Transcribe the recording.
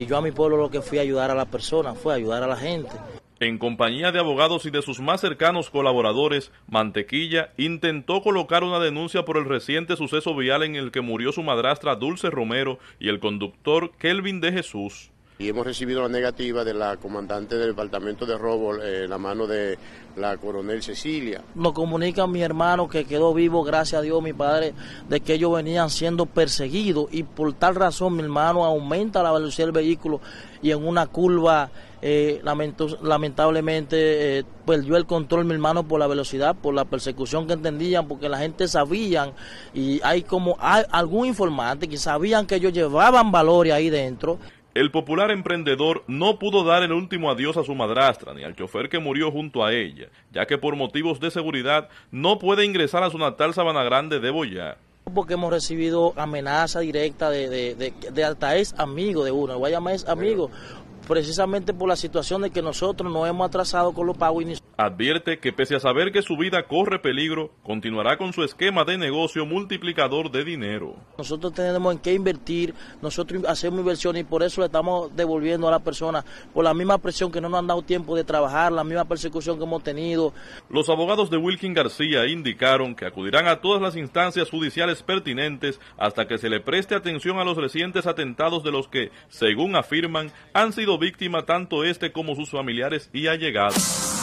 Y yo a mi pueblo lo que fui a ayudar a la persona, fue ayudar a la gente. En compañía de abogados y de sus más cercanos colaboradores, Mantequilla intentó colocar una denuncia por el reciente suceso vial en el que murió su madrastra Dulce Romero y el conductor Kelvin de Jesús y hemos recibido la negativa de la comandante del departamento de robo eh, la mano de la coronel Cecilia. Nos comunica mi hermano que quedó vivo, gracias a Dios, mi padre, de que ellos venían siendo perseguidos y por tal razón mi hermano aumenta la velocidad del vehículo y en una curva eh, lamentablemente eh, perdió el control mi hermano por la velocidad, por la persecución que entendían, porque la gente sabían y hay como algún informante que sabían que ellos llevaban valores ahí dentro el popular emprendedor no pudo dar el último adiós a su madrastra ni al chofer que murió junto a ella, ya que por motivos de seguridad no puede ingresar a su natal Sabana Grande de Boyá. Porque hemos recibido amenaza directa de, de, de, amigo de uno, voy a llamar es amigo, precisamente por la situación de que nosotros nos hemos atrasado con los pagos iniciales. Advierte que pese a saber que su vida corre peligro, continuará con su esquema de negocio multiplicador de dinero. Nosotros tenemos en qué invertir, nosotros hacemos inversión y por eso le estamos devolviendo a la persona por la misma presión que no nos han dado tiempo de trabajar, la misma persecución que hemos tenido. Los abogados de Wilkin García indicaron que acudirán a todas las instancias judiciales pertinentes hasta que se le preste atención a los recientes atentados de los que, según afirman, han sido víctimas tanto este como sus familiares y allegados.